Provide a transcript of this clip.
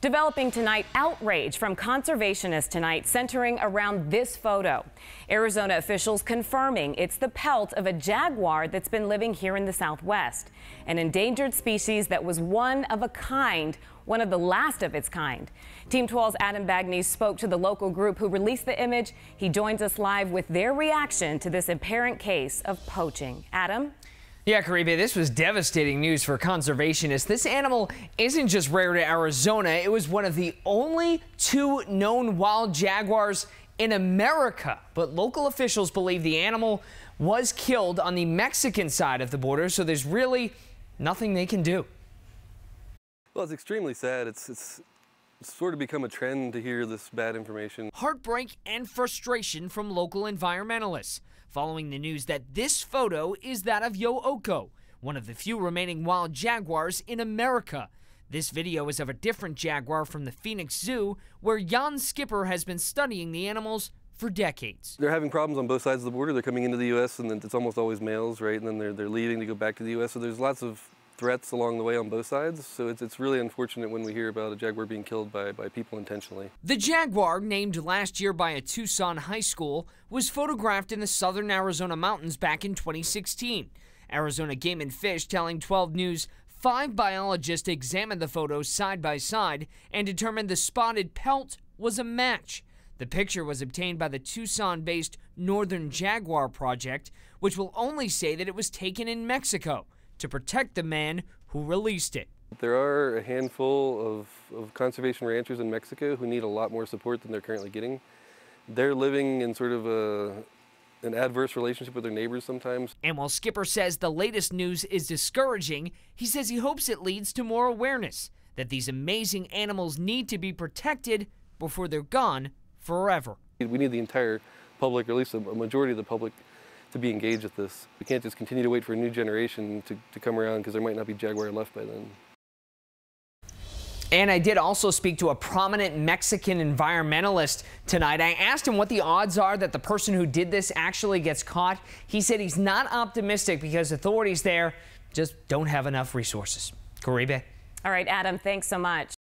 Developing tonight, outrage from conservationists tonight centering around this photo. Arizona officials confirming it's the pelt of a jaguar that's been living here in the Southwest, an endangered species that was one of a kind, one of the last of its kind. Team 12's Adam Bagney spoke to the local group who released the image. He joins us live with their reaction to this apparent case of poaching. Adam? Yeah, Caribe, this was devastating news for conservationists. This animal isn't just rare to Arizona. It was one of the only two known wild jaguars in America. But local officials believe the animal was killed on the Mexican side of the border, so there's really nothing they can do. Well, it's extremely sad. It's, it's, it's sort of become a trend to hear this bad information. Heartbreak and frustration from local environmentalists following the news that this photo is that of Yo'oko, one of the few remaining wild jaguars in America. This video is of a different jaguar from the Phoenix Zoo, where Jan Schipper has been studying the animals for decades. They're having problems on both sides of the border. They're coming into the U.S. and then it's almost always males, right? And then they're, they're leaving to go back to the U.S. So there's lots of threats along the way on both sides. So it's, it's really unfortunate when we hear about a jaguar being killed by, by people intentionally. The jaguar, named last year by a Tucson high school, was photographed in the southern Arizona mountains back in 2016. Arizona Game and Fish telling 12 News five biologists examined the photos side by side and determined the spotted pelt was a match. The picture was obtained by the Tucson based Northern Jaguar Project, which will only say that it was taken in Mexico to protect the man who released it. There are a handful of, of conservation ranchers in Mexico who need a lot more support than they're currently getting. They're living in sort of a, an adverse relationship with their neighbors sometimes. And while Schipper says the latest news is discouraging, he says he hopes it leads to more awareness that these amazing animals need to be protected before they're gone forever. We need the entire public, or at least a majority of the public, to be engaged with this. We can't just continue to wait for a new generation to, to come around because there might not be jaguar left by then. And I did also speak to a prominent Mexican environmentalist tonight. I asked him what the odds are that the person who did this actually gets caught. He said he's not optimistic because authorities there just don't have enough resources. Caribe. All right, Adam, thanks so much.